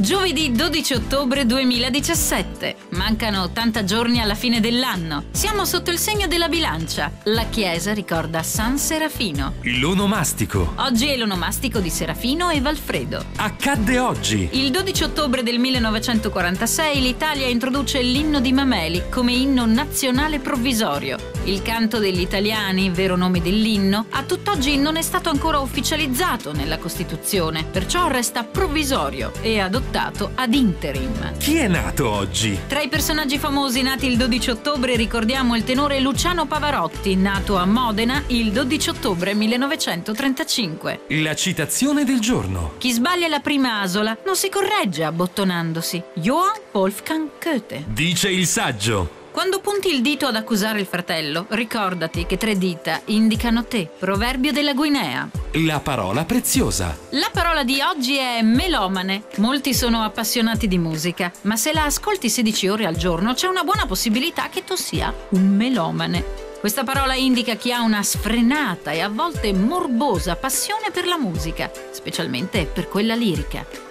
Giovedì 12 ottobre 2017. Mancano 80 giorni alla fine dell'anno. Siamo sotto il segno della bilancia. La chiesa ricorda San Serafino. L'onomastico. Oggi è l'onomastico di Serafino e Valfredo. Accadde oggi. Il 12 ottobre del 1946 l'Italia introduce l'inno di Mameli come inno nazionale provvisorio. Il canto degli italiani, vero nome dell'inno, a tutt'oggi non è stato ancora ufficializzato nella Costituzione, perciò resta provvisorio e adottato ad interim. Chi è nato oggi? Tra i personaggi famosi nati il 12 ottobre ricordiamo il tenore Luciano Pavarotti, nato a Modena il 12 ottobre 1935. La citazione del giorno. Chi sbaglia la prima asola non si corregge abbottonandosi. Johann Wolfgang Goethe. Dice il saggio. Quando punti il dito ad accusare il fratello, ricordati che tre dita indicano te. Proverbio della Guinea. La parola preziosa. La parola di oggi è melomane. Molti sono appassionati di musica, ma se la ascolti 16 ore al giorno c'è una buona possibilità che tu sia un melomane. Questa parola indica chi ha una sfrenata e a volte morbosa passione per la musica, specialmente per quella lirica.